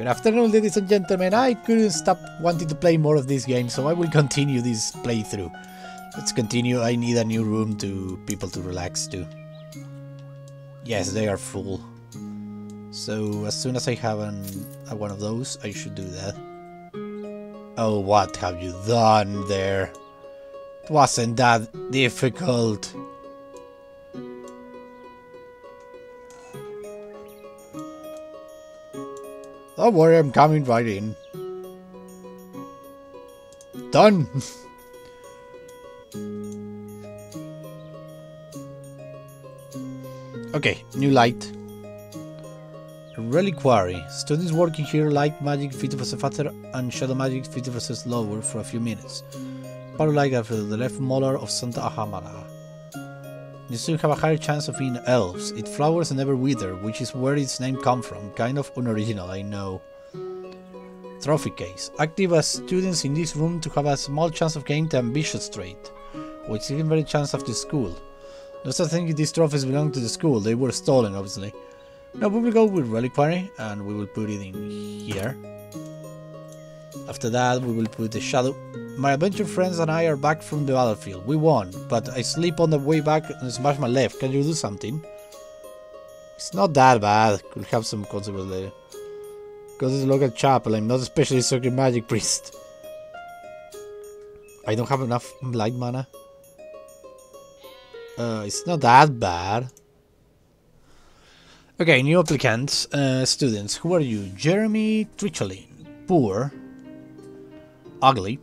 Good afternoon, ladies and gentlemen. I couldn't stop wanting to play more of this game, so I will continue this playthrough. Let's continue. I need a new room to people to relax to. Yes, they are full. So as soon as I have an, uh, one of those, I should do that. Oh, what have you done there? It wasn't that difficult. Don't worry, I'm coming right in. Done! okay, new light. Reliquary. Students working here light magic 50% faster and shadow magic 50% slower for a few minutes. Light after the left molar of Santa Ahamara. You still have a higher chance of being elves. It flowers and never wither, which is where its name comes from. Kind of unoriginal, I know. Trophy case. Active as students in this room to have a small chance of getting the ambitious trait, which is very chance after school. No such thing these trophies belong to the school, they were stolen obviously. Now we will go with Reliquary and we will put it in here. After that we will put the shadow my adventure friends and I are back from the battlefield. We won, but I sleep on the way back and smash my left. Can you do something? It's not that bad. Could have some consequences later. Because it's a local chapel. I'm not a specialist circuit magic priest. I don't have enough light mana. Uh, it's not that bad. Okay, new applicants, uh, students. Who are you? Jeremy Tricholin. Poor. Ugly.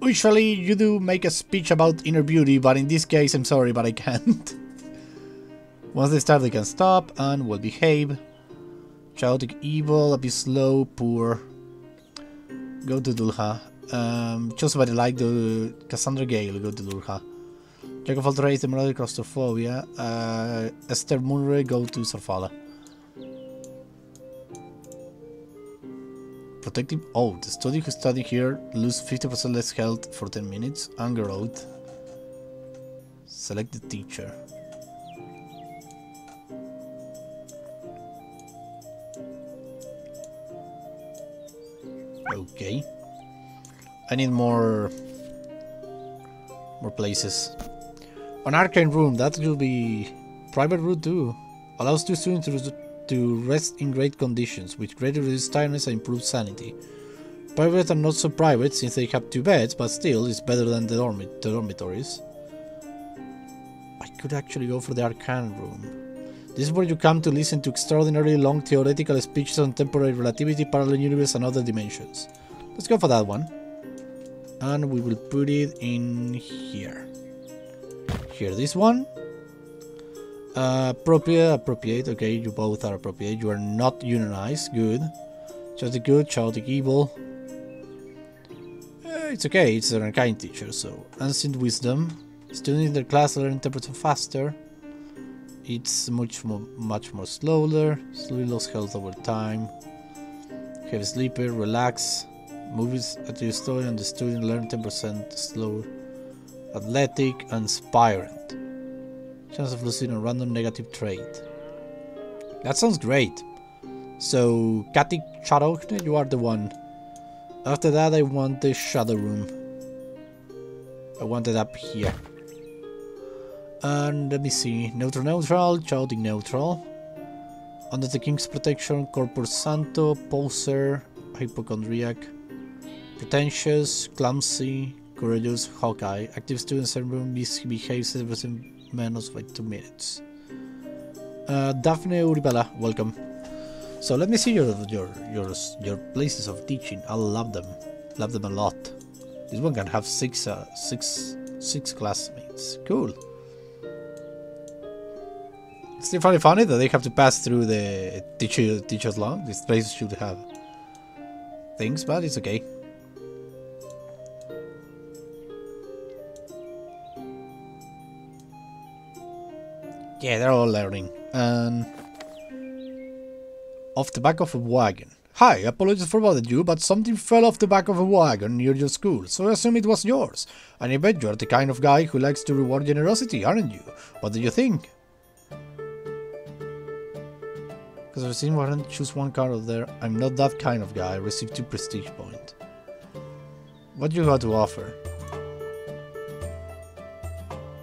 Usually you do make a speech about inner beauty, but in this case I'm sorry, but I can't. Once they start they can stop and will behave. Chaotic evil, a bit slow, poor. Go to Dulha. Um, by the like the Cassandra Gale, go to Dulha. Jack of all trades, the melodic claustrophobia. Uh, Esther Munray, go to Sarfala. Protective Oath. The student who study here lose 50% less health for 10 minutes. Anger Oath. Select the teacher. Okay. I need more more places. An arcane room, that will be private room too. Allows two students to to rest in great conditions, which greatly reduce tiredness and improve sanity. Private are not so private since they have two beds, but still it's better than the, dormi the dormitories. I could actually go for the Arcane room. This is where you come to listen to extraordinarily long theoretical speeches on temporary relativity, parallel universe, and other dimensions. Let's go for that one. And we will put it in here. Here, this one. Uh, appropriate, appropriate. Okay, you both are appropriate. You are not unionized. Good. Chaotic good, chaotic evil. Uh, it's okay, it's an arcane teacher, so. Ancient wisdom. Students in their class learn 10% faster. It's much more, much more slower. Slowly lose health over time. Heavy sleeper, relax. Movies at your story and the student learn 10% slower. Athletic, inspirant. Chance of losing a random negative trait. That sounds great. So, Kati Shadow, you are the one. After that, I want the Shadow Room. I want it up here. And let me see. Neutral, neutral, chaotic neutral. Under the King's protection, Corpus Santo, Poser, Hypochondriac. Pretentious, clumsy, courageous, Hawkeye. Active students room misbehaves minus like two minutes. Uh, Daphne Uribella, welcome. So let me see your your your your places of teaching. I love them, love them a lot. This one can have six uh, six six classmates. Cool. It's still funny funny that they have to pass through the teacher teachers log. This place should have things, but it's okay. Yeah, they're all learning. And off the back of a wagon. Hi, apologies for bothering you, but something fell off the back of a wagon near your school, so I assume it was yours. And I bet you're the kind of guy who likes to reward generosity, aren't you? What do you think? Has received one, choose one card of there. I'm not that kind of guy. Receive two prestige point. What do you got to offer?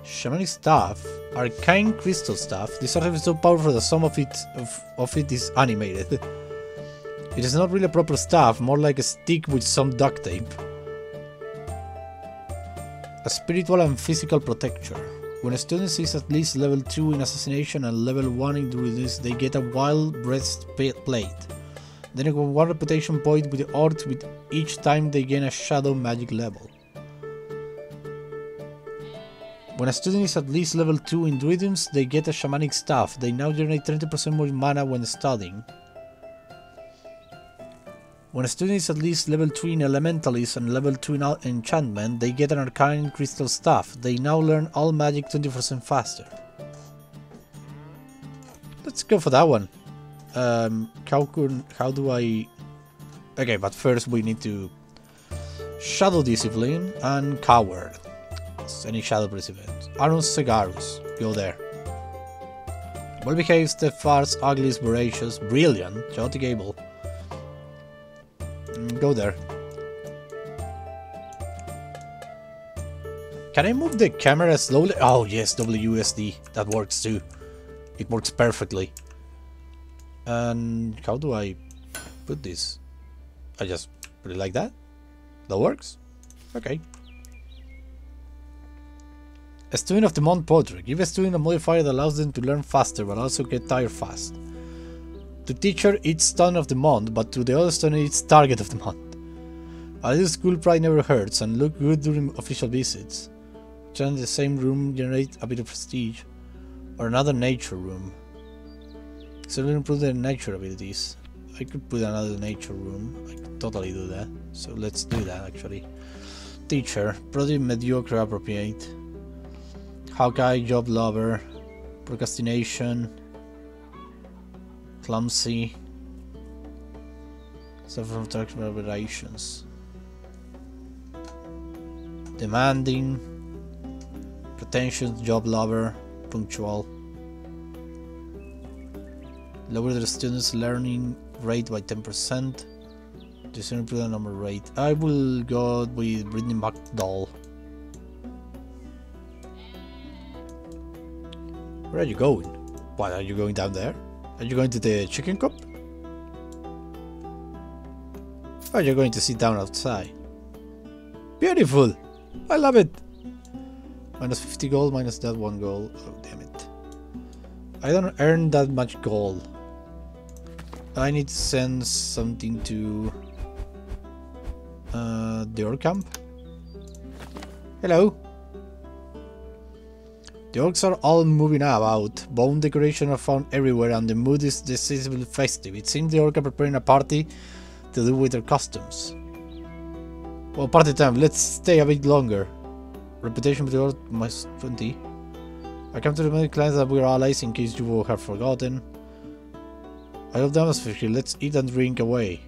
Shamanic staff, arcane crystal staff. This staff is so powerful that some of it of, of it is animated. it is not really a proper staff, more like a stick with some duct tape. A spiritual and physical protector. When a student is at least level 2 in assassination and level 1 in druidism, they get a wild breastplate. Plate then get one reputation point with the orcs with each time they gain a shadow magic level. When a student is at least level 2 in Druidism, they get a shamanic staff. They now generate 30% more mana when studying. When a student is at least level 3 in Elementalism and level 2 in Enchantment, they get an Arcane Crystal Staff. They now learn all magic 20% faster. Let's go for that one. Um, how, could, how do I... Okay, but first we need to... Shadow Discipline and Coward any shadow event. Arnus Segarus, go there. Well behaved, steadfast, ugly, voracious, brilliant, chaotic able. Mm, go there. Can I move the camera slowly? Oh yes, WSD, that works too. It works perfectly. And how do I put this? I just put it like that? That works? Okay. A student of the month portrait. Give a student a modifier that allows them to learn faster but also get tired fast. To teacher, it's student of the month, but to the other student, it's target of the month. A little school pride never hurts and look good during official visits. Turn the same room, generate a bit of prestige. Or another nature room. So we'll improve their nature abilities. I could put another nature room. I could totally do that. So let's do that actually. Teacher, product mediocre appropriate. Hawkeye, Job Lover, Procrastination, Clumsy, Self-Protection Operations, Demanding, Pretentious, Job Lover, Punctual, Lower the students' learning rate by 10%. Just improve the number rate. I will go with Brittany McDowell. Where are you going? What, are you going down there? Are you going to the chicken coop? Are you going to sit down outside? Beautiful! I love it! Minus 50 gold, minus that one gold. Oh, damn it. I don't earn that much gold. I need to send something to... Uh, the camp. Hello. The orcs are all moving about. Bone decorations are found everywhere and the mood is decisively festive. It seems the orcs are preparing a party to do with their costumes. Well, party time. Let's stay a bit longer. Reputation with the orc minus 20. I come to the remind clients that we are allies in case you have forgotten. I love the atmosphere here. Let's eat and drink away.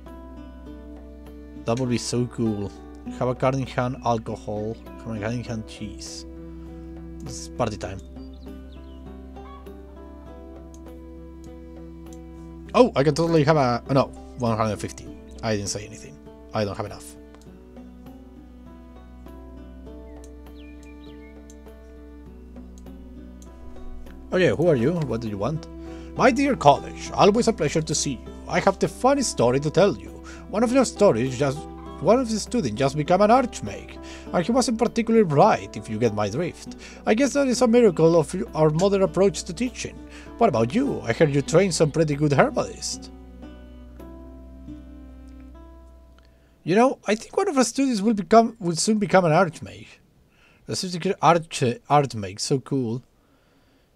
That would be so cool. Have a card in hand alcohol. Have a card in hand cheese. It's party time. Oh, I can totally have a... Oh, no, 150. I didn't say anything. I don't have enough. Okay, who are you? What do you want? My dear college, always a pleasure to see you. I have the funniest story to tell you. One of your stories just one of the students just became an archmage, and he wasn't particularly bright, if you get my drift. I guess that is a miracle of our modern approach to teaching. What about you? I heard you trained some pretty good herbalists. You know, I think one of our students will become will soon become an archmage. The certificate arch archmage, so cool.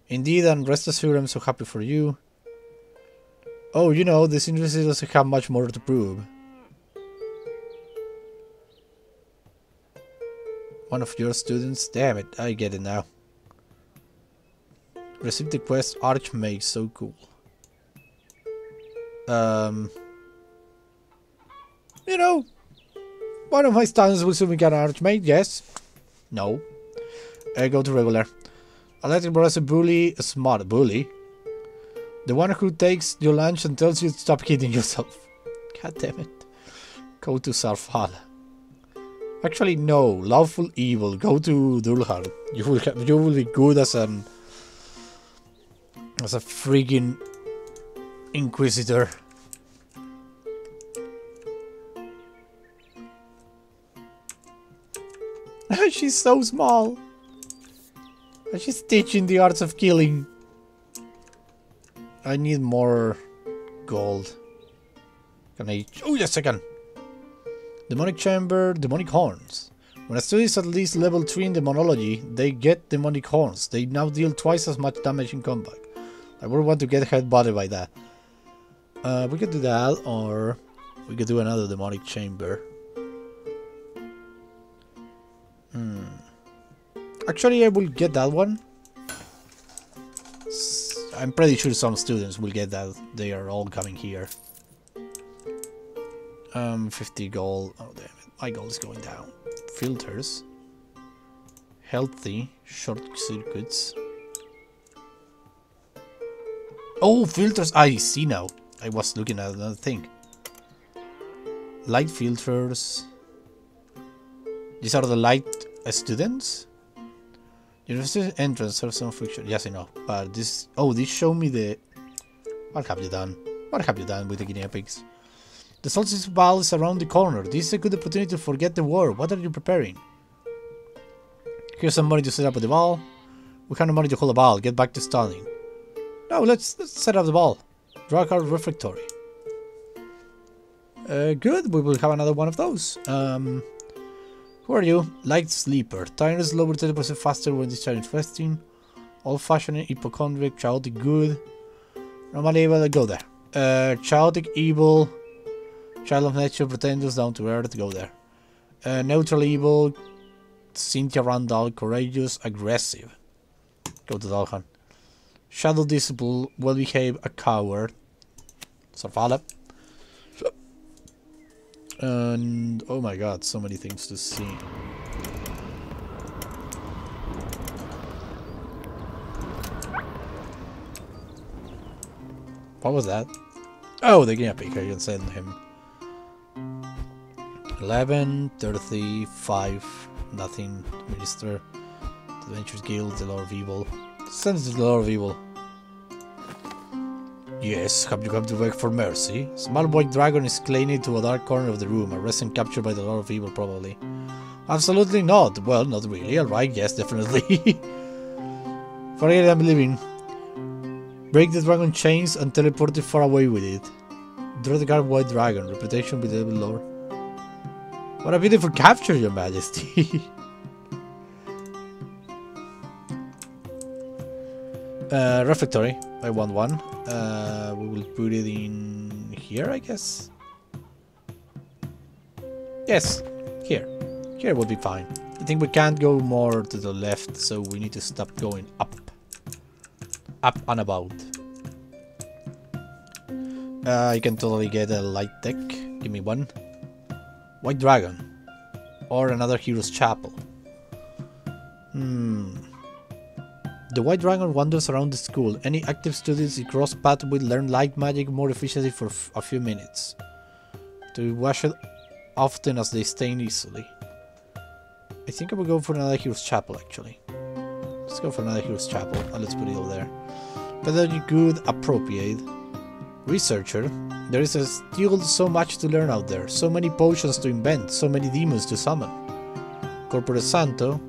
Indeed, and rest assured I'm so happy for you. Oh, you know, this university doesn't have much more to prove. One of your students? Damn it, I get it now. Receive the quest Archmage, so cool. Um, you know, one of my students will soon become an Archmage, yes. No. I go to regular. Electric Brother bully, a smart bully. The one who takes your lunch and tells you to stop hitting yourself. God damn it. Go to Sarfala. Actually, no. Lawful evil. Go to Dulhar. You will have, you will be good as an as a freaking inquisitor. She's so small. And she's teaching the arts of killing. I need more gold. Can I... Oh, yes, I can. Demonic Chamber, Demonic Horns. When a student is at least level 3 in Demonology, they get Demonic Horns. They now deal twice as much damage in combat. I would want to get headbutted by that. Uh, we could do that, or we could do another Demonic Chamber. Hmm. Actually, I will get that one. I'm pretty sure some students will get that. They are all coming here. Um, 50 gold. Oh, damn it. My gold is going down. Filters. Healthy. Short circuits. Oh, filters. I see now. I was looking at another thing. Light filters. These are the light students? University entrance or some friction. Yes, I know. But this... Oh, this show me the... What have you done? What have you done with the guinea pigs? The solstice ball is around the corner. This is a good opportunity to forget the war. What are you preparing? Here's some money to set up the ball. We have no money to hold a ball. Get back to studying. No, let's, let's set up the ball. Draw card refectory. Uh, good, we will have another one of those. Um, who are you? Light sleeper. Tiredness lower 30% faster when discharging fasting. Old-fashioned, hypochondriac, chaotic good. Normally to go there. Uh, chaotic evil. Child of nature, pretenders down to earth, go there. Uh, neutral evil. Cynthia Randall, courageous, aggressive. Go to Dalhan. Shadow disciple, well behaved, a coward. Sarfala. And oh my god, so many things to see. What was that? Oh, the Guinea Pig, I can send him. 11, 35, nothing, Minister, Adventures Guild, the Lord of Evil. Send the Lord of Evil. Yes, have you come to beg for mercy? Small white dragon is clinging to a dark corner of the room, arrested and captured by the Lord of Evil, probably. Absolutely not. Well, not really. Alright, yes, definitely. Forget I'm leaving. Break the dragon chains and teleport it far away with it. Draw the guard white dragon, reputation with the lord. What a beautiful capture, your majesty. uh, refectory. I want one. Uh, we will put it in here, I guess. Yes, here. Here will be fine. I think we can't go more to the left, so we need to stop going up. Up and about. Uh, I can totally get a light deck. Give me one. White Dragon. Or another Hero's Chapel. Hmm. The White Dragon wanders around the school. Any active students it cross path will learn light magic more efficiently for a few minutes. To be washed often as they stain easily. I think I will go for another Hero's Chapel actually. Let's go for another Hero's Chapel and let's put it over there. Better good, appropriate. Researcher. There is still so much to learn out there. So many potions to invent, so many demons to summon. Corporate Santo,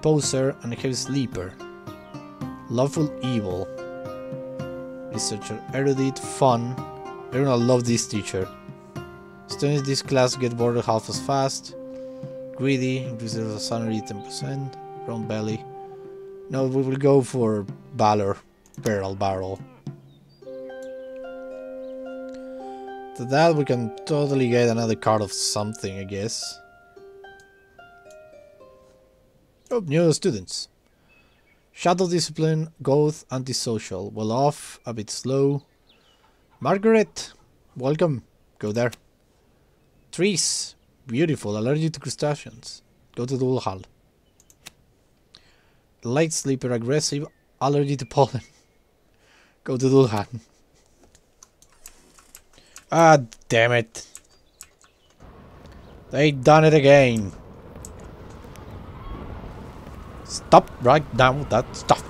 Poser, and Heavy Sleeper. Loveful Evil. Researcher, erudite, fun. Everyone love this teacher. Students this class get bored half as fast. Greedy, increases the sanity 10%. Round belly. No, we will go for Valor. Barrel Barrel. To that we can totally get another card of something, I guess. Oh, new students. Shadow Discipline, Goth, Antisocial. Well off, a bit slow. Margaret, welcome. Go there. Trees, beautiful, allergic to crustaceans. Go to the Hall. Light sleeper, aggressive, allergy to pollen. Go to Dulhan. Ah, damn it. They done it again. Stop right now that stuff.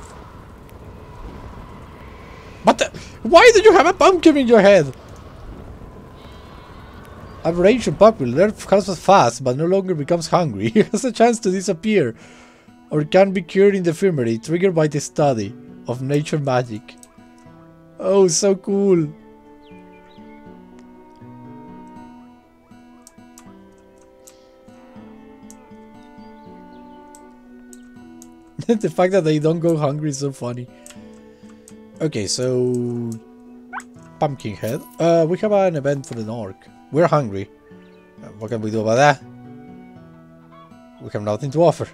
What the? Why did you have a pumpkin in your head? Aberration popular, comes fast but no longer becomes hungry. He has a chance to disappear or can be cured in the infirmary triggered by the study of nature magic. Oh, so cool. the fact that they don't go hungry is so funny. Okay, so... Pumpkinhead. Uh, we have an event for the Nork. We're hungry. Uh, what can we do about that? We have nothing to offer.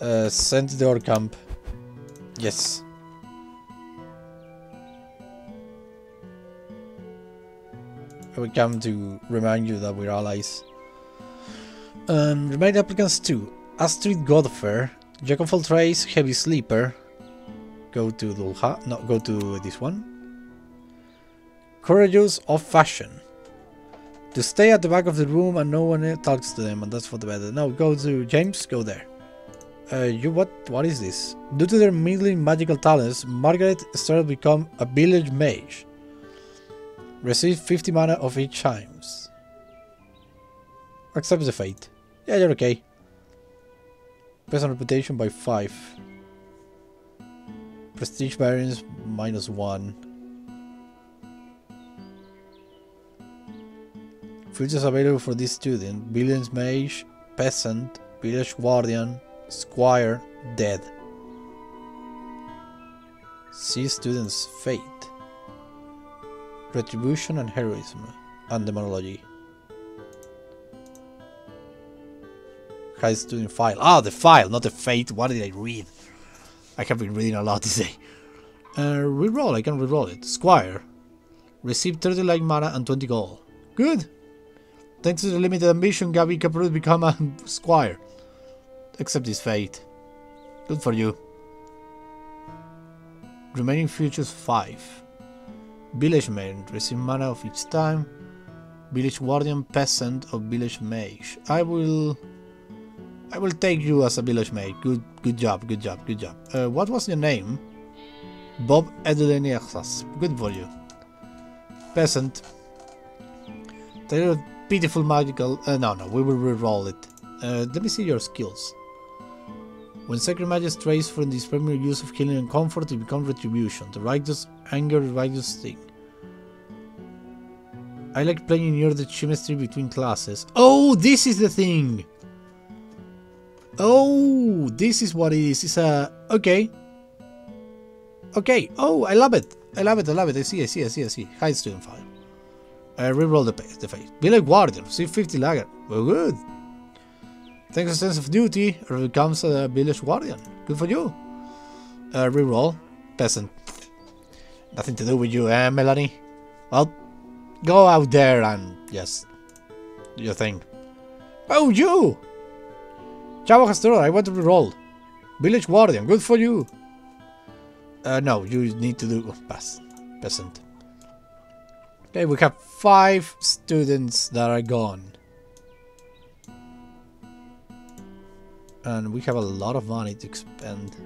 Uh, send to the Orc camp. Yes. We come to remind you that we're allies. Um, remind applicants too. Astrid Godfer, Jack of all trades, heavy sleeper. Go to Dulha, no, go to this one. Courageous of fashion. To stay at the back of the room and no one talks to them, and that's for the better. No, go to James, go there. Uh, you what? What is this? Due to their middling magical talents, Margaret started to become a village mage. Receive 50 mana of each times. Accept the fate. Yeah, you're okay. Present reputation by 5. Prestige variance minus 1. Features available for this student. Village Mage, Peasant, Village Guardian, Squire, Dead. See student's fate. Retribution and Heroism, and Demonology. High student file. Ah, the file, not the fate. What did I read? I have been reading a lot today. Uh, reroll, I can reroll it. Squire. Receive 30 light mana and 20 gold. Good. Thanks to the limited ambition, Gabby can become a squire. Accept his fate. Good for you. Remaining futures 5. Village Maiden. Receive mana of each time. Village Guardian Peasant of Village Mage. I will... I will take you as a village mage. Good good job, good job, good job. Uh, what was your name? Bob Eduleniaxas. Good for you. Peasant. They're beautiful magical... Uh, no, no, we will re-roll it. Uh, let me see your skills. When Sacred Magic strays from the primary use of healing and comfort, it becomes retribution. The righteous anger, the righteous thing. I like playing near the chemistry between classes. Oh, this is the thing! Oh, this is what it is. It's a... Okay. Okay. Oh, I love it. I love it. I love it. I see, I see, I see, I see. Hide student file. I reroll the, the face. Be like Guardian. See 50 lager. Well, good. Thanks to sense of duty, or becomes a village guardian. Good for you. Uh, reroll. Peasant. Nothing to do with you, eh, Melanie? Well, go out there and do your thing. Oh, you! Java Castor, I want to reroll. Village Guardian, good for you. Uh, no, you need to do oh, pass. Peasant. Okay, we have five students that are gone. And we have a lot of money to expend.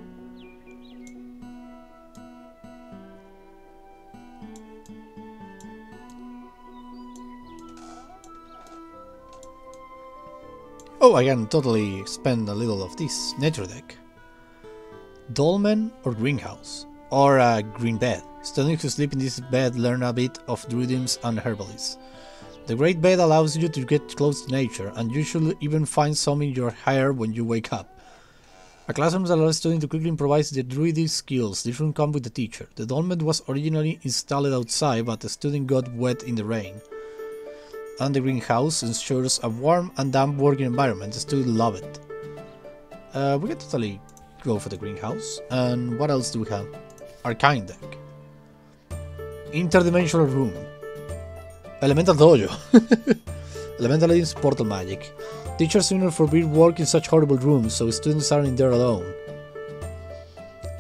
Oh, I can totally spend a little of this nature deck. Dolmen or Greenhouse, or a Green Bed. Students who sleep in this bed learn a bit of druidism and herbalism. The Great Bed allows you to get close to nature, and you should even find some in your hair when you wake up. A classroom that allows students to quickly improvise their druidic skills. Room comes with the teacher. The dolmen was originally installed outside, but the student got wet in the rain and the greenhouse ensures a warm and damp working environment. The students love it. Uh, we can totally go for the greenhouse. And what else do we have? Arcane deck. Interdimensional room. Elemental dojo. Elemental is portal magic. Teachers not forbid work in such horrible rooms, so students aren't in there alone.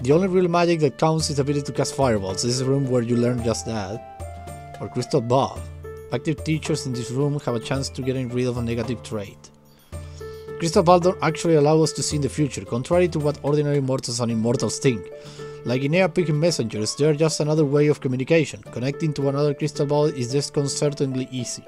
The only real magic that counts is the ability to cast fireballs. This is a room where you learn just that. Or Crystal Ball. Active teachers in this room have a chance to getting rid of a negative trait. Crystal Ball don't actually allow us to see in the future, contrary to what ordinary mortals and immortals think. Like in picking messengers, they are just another way of communication. Connecting to another crystal ball is disconcertingly easy.